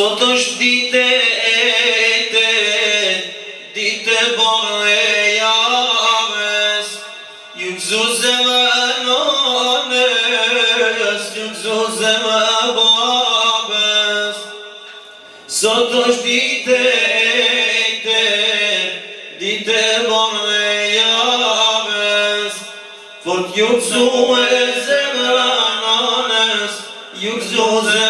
Sot është dite e te, dite bërë me james, ju këzu zemë e nonës, ju këzu zemë e Sot është dite e te, dite bërë me james, fort ju këzu e zemë e ju këzu zemë e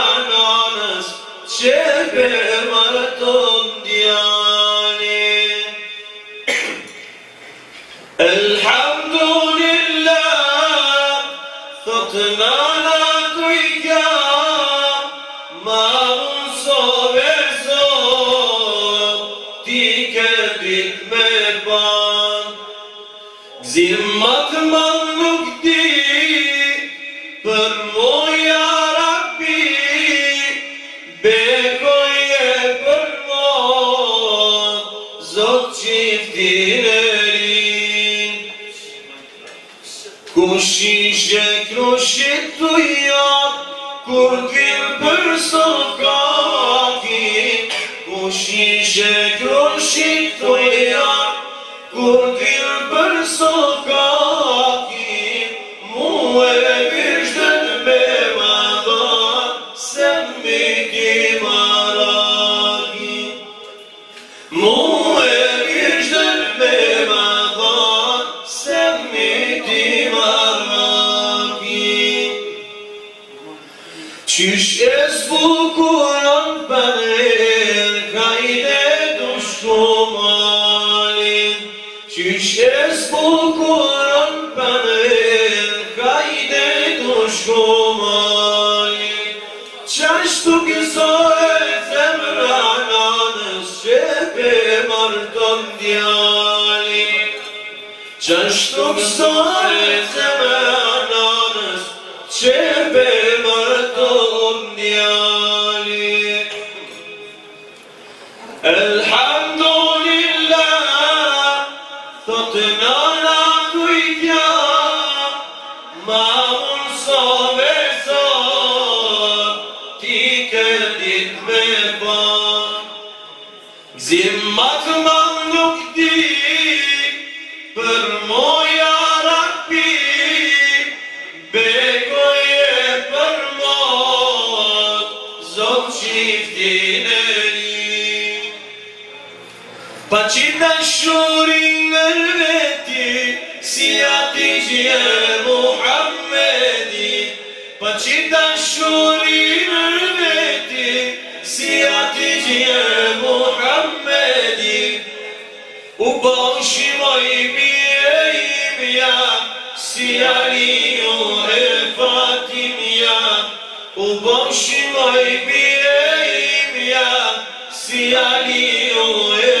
شبه مرتم دياني الحمد لله فقنا لقيك ما انصب زور ديك بك مبان زمت من Uscise crocetto io, curti il perso cocchi. Uscise crocetto io, Çiş es bu Kur'an benim kayde düştüm alim Çiş es bu Kur'an benim kayde düştüm alim Çaştı ki soğuk zemrananız şefim artan diyalim Çaştı ki soğuk Zimmat man lukti Pa që të shori Si ati që Muhammedi Pa që të shori Si ati që Muhammedi U po shimoj mi e imja Si ari u e fatimja U po shimoj mi e imja Si ari e fatimja